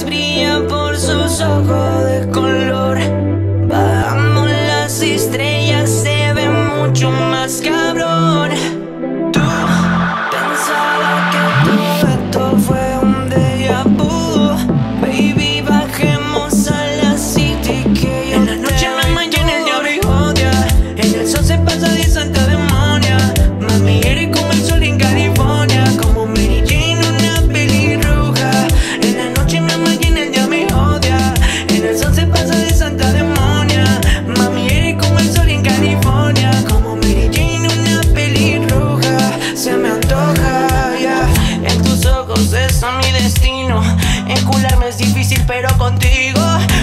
estrellas brillan por sus ojos de color. Bajamos las estrellas, se ve mucho más cabrón. Tú obsesa mi destino. Encularme es difícil, pero contigo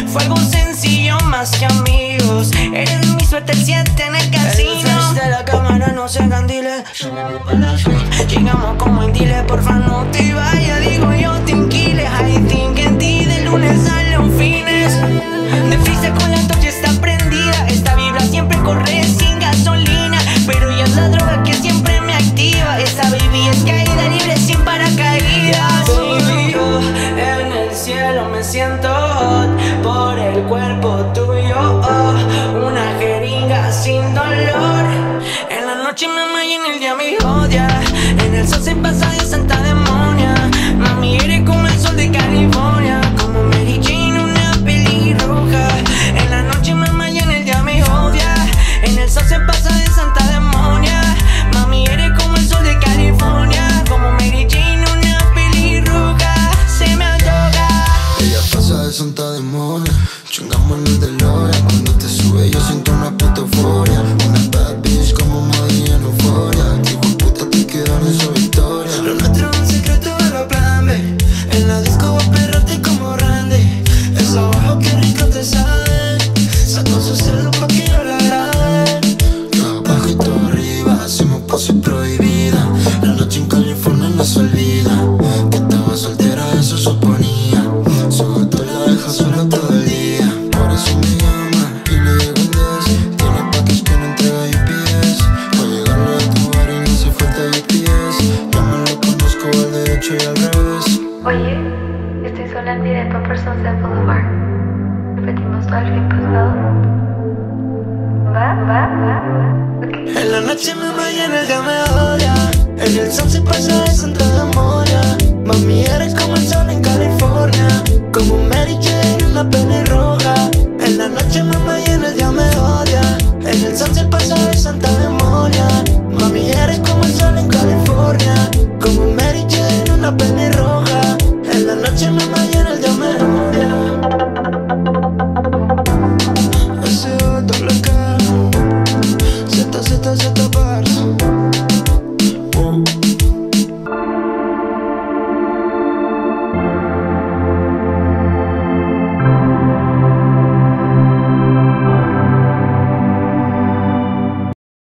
fue algo sencillo más que amigos. Eres mi suerte el 7 en el casino. El de la cámara no se candile. Llegamos como en dile, porfa, no te vayas. Digo yo, te inquile. I think en ti de lunes a un fines. De prisa con la torcha está prendida. Esta vibra siempre corre sin gasolina. Pero ya es la droga que siempre me activa. Esa baby es caída libre sin paracaídas me siento por el cuerpo tuyo. oh, una jeringa sin dolor. En la noche me en el día me odia. Dirección al directo por Sunset Boulevard. Repetimos fin pasado. Va, va, va. En la noche me mañana ya odia. En el sunset pasa de Santa Memoria. Mami, eres como el sol en California. Como Mary Jane, una pene roja. En la noche me mañana ya me odia. En el sunset pasa de Santa